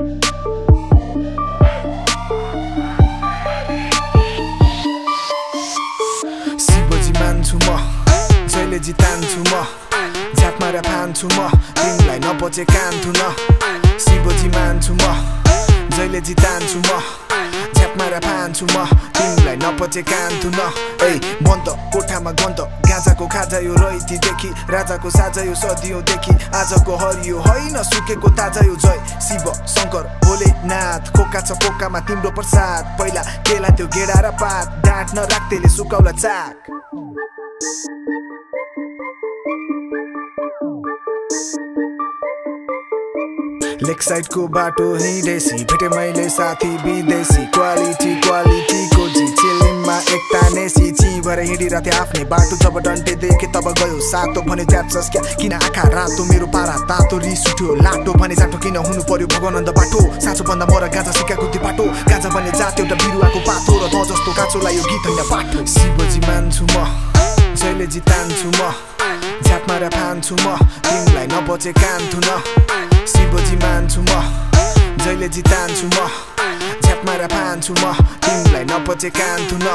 शिवजी मान्छु म जहिले जितान्छु म झ्याप मारेर फान्छु म तिमीलाई नपचे कान्छु न शिवजी मान्छु म जहिले जितान्छु म झ्याप मारेर फान्छु म तिमीलाई नपचे कान्छु न। ए बन्द कोठामा गन्त गाजाको खाजा यो रैतीदेखि राजाको साझा यो सदियोदेखि आजको हरियो होइन सुकेको ताजा यो जय। शिव शङ्कर भोलेनाथ खोका छ पोकामा तिम्रो प्रसाद। पहिला केला त्यो गेडा र पात डाँट नराख्दैले सुकाउला चाक। लेक साइडको बाटो हिँडेसी भेटे मैले साथी विदेशी। हिँडिरहेको थिएँ आफ्नै बाटो जब डन्टे देखे तब गयो सातो भने च्याप्छस् क्या किन आँखा रातो मेरो पारा तातो रिस उठ्यो लाटो भने जाटो किन हुनु पर्यो भगवानन्द बाटो? साँचो भन्दा म र गाजा सिकाएको त्यो बाटो। गाजा भन्ने जात एउटा बिरुवाको पातो र त जस्तो काँचोलाई यो गीत होइन बाटो। शिवजी मान्छु म जहिले जितान्छु म झ्याप मारेर फान्छु म तिमीलाई नबचे कान्छु न। शिवजी मान्छु म जहिले जितान्छु म। झ्याप मारेर फान्छु म तिमीलाई नपचे कान्छु न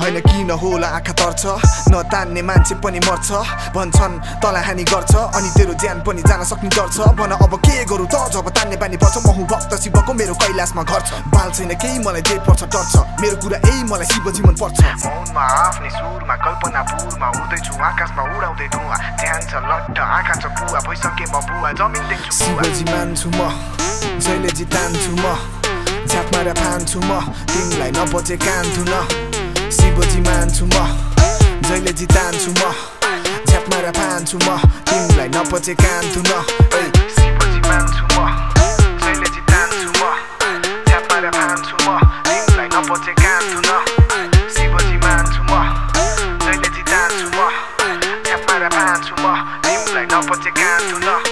होइन किन होला आँखा तर्छ नतान्ने मान्छे पनि मर्छ भन्छन् तँलाई हानि गर्छ अनि तेरो ज्यान पनि जान सक्ने डर छ भन अब के गरौँ त जब तान्ने बानी पर्छ म हुँ भक्त शिवको मेरो कैलाशमा घर छ बाल छैन केही मलाई जे पर्छ डर छ मेरो कुरा यही मलाई शिवजी मन पर्छ मौनमा आफ्नै सुरमा कल्पना पुरमा उड्दैछु आकाशमा उडाउँदै धुवा ध्यान छ लट्ट आँखा छ पुवा भइसके म बुवा जमिन देख्छु छापमा र म तिमीलाई नबोचे कान्छु न शिवजी मान्छु म जहिले जितान्छु म छ्यापमा र म तिमीलाई नबोचे कान्छु न शिवजी मान्छु म जहिले जितान्छु म छ्यापमा र म तिमीलाई नबोचे कान्छु न शिवजी मान्छु म जहिले जितान्छु म छ्यापमा र म तिमीलाई नबोचे कान्छु न